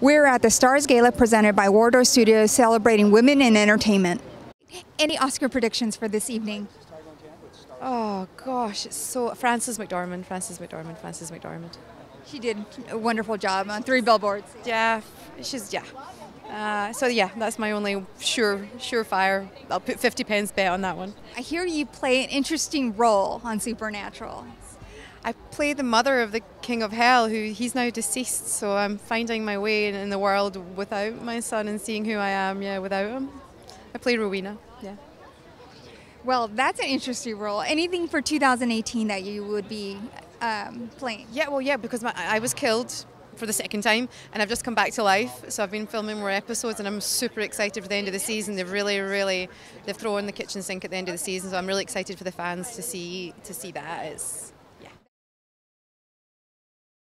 We're at the Stars Gala presented by Wardour Studios celebrating women in entertainment. Any Oscar predictions for this evening? Oh gosh, it's so Frances McDormand, Frances McDormand, Frances McDormand. She did a wonderful job on three billboards. Yeah, she's yeah. Uh, so yeah, that's my only sure surefire. I'll put 50 pence bet on that one. I hear you play an interesting role on Supernatural. I play the mother of the king of hell, who he's now deceased. So I'm finding my way in, in the world without my son and seeing who I am. Yeah, without him. I play Rowena. Yeah. Well, that's an interesting role. Anything for 2018 that you would be um, playing? Yeah, well, yeah, because my, I was killed for the second time and I've just come back to life. So I've been filming more episodes and I'm super excited for the end of the season. They've really, really, they've thrown the kitchen sink at the end of the season. So I'm really excited for the fans to see to see that. It's